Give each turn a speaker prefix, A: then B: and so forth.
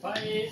A: Vai.